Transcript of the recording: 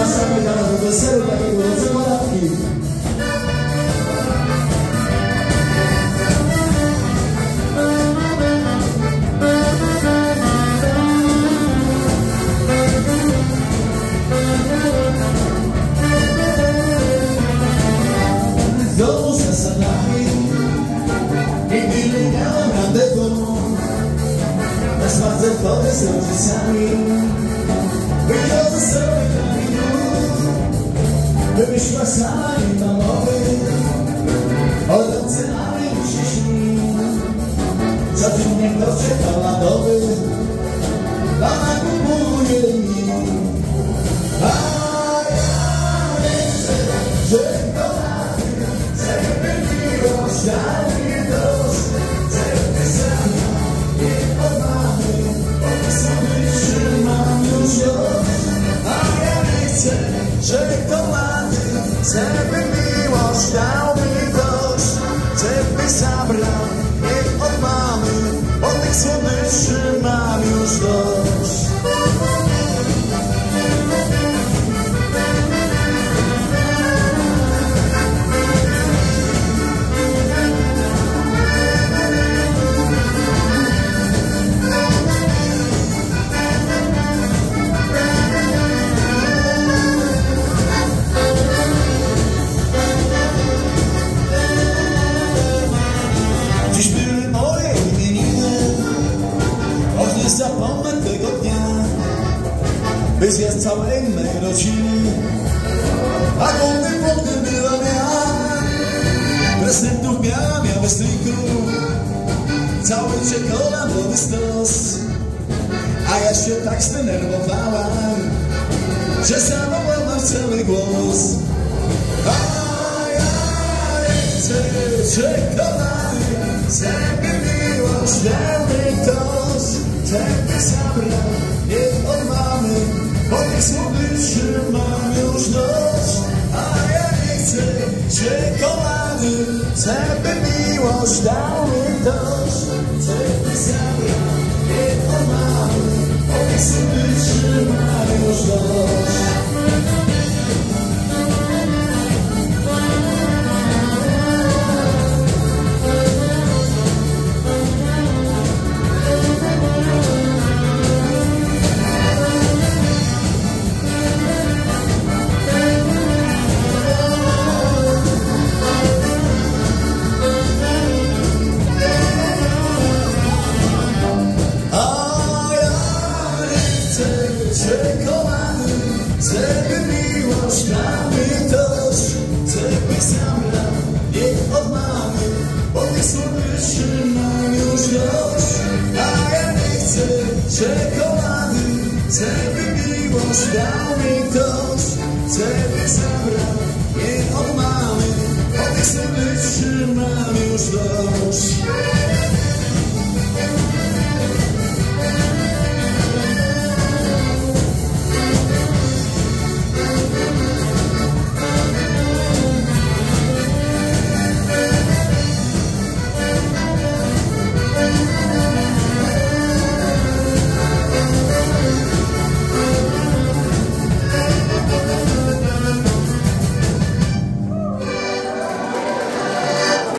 Relaxa, cuidado com você, não tá você, aqui. Essa E me ligar na detonão Mas fazer falta se eu Ich weiß, ich weiß, ich dał mi dość Żeby zabrał mnie od mamy Bo tych słodyczy nie zapomnę tego dnia By zjazd całej mej rodziny. A głównym punktem byłam ja Prezentów miałam ja bez stryku Cały czekoladowy stos A ja się tak zdenerwowałam Że zawołałam cały głos. A ja nie chcę czekolady czekolady Żeby miłość dał mi ktoś żeby zabrał mnie od mamy, bo tych słodyczy już dość. A ja nie chcę czekolady, żeby miłość dał mi ktoś, zabrał mnie od mamy, bo tych słodyczy już dość.